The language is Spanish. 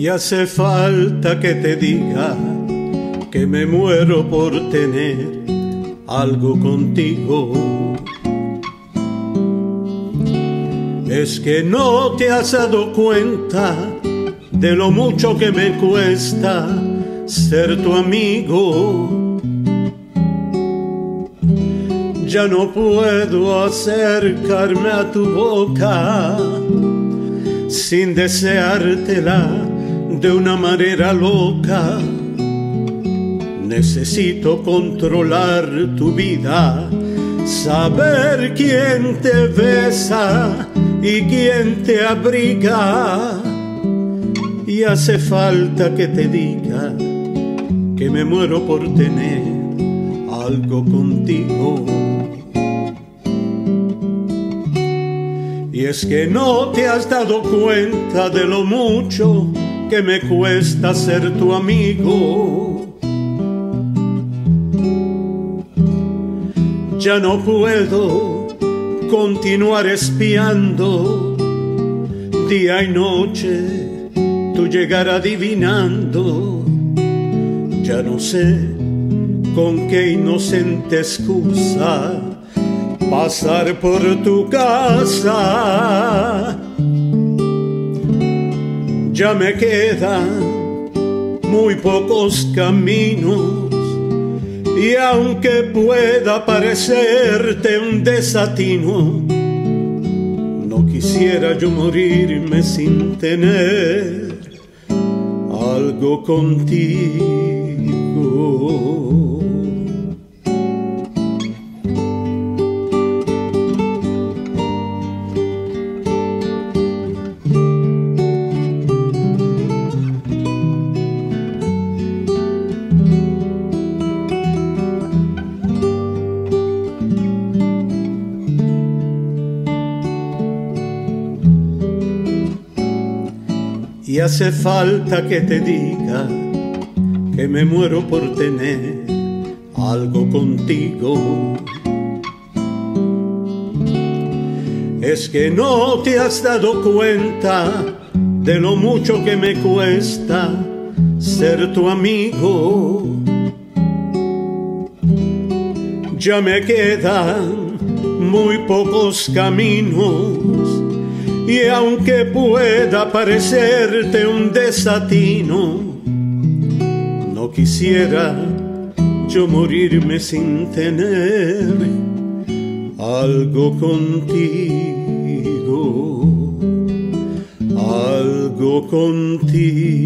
Y hace falta que te diga que me muero por tener algo contigo. Es que no te has dado cuenta de lo mucho que me cuesta ser tu amigo. Ya no puedo acercarme a tu boca sin deseártela de una manera loca. Necesito controlar tu vida, saber quién te besa y quién te abriga. Y hace falta que te diga que me muero por tener algo contigo. Y es que no te has dado cuenta de lo mucho que me cuesta ser tu amigo. Ya no puedo continuar espiando día y noche tu llegar adivinando. Ya no sé con qué inocente excusa pasar por tu casa. Ya me quedan muy pocos caminos y aunque pueda parecerte un desatino, no quisiera yo morirme sin tener algo contigo. Y hace falta que te diga que me muero por tener algo contigo. Es que no te has dado cuenta de lo mucho que me cuesta ser tu amigo. Ya me quedan muy pocos caminos y aunque pueda parecerte un desatino, no quisiera yo morirme sin tener algo contigo, algo contigo.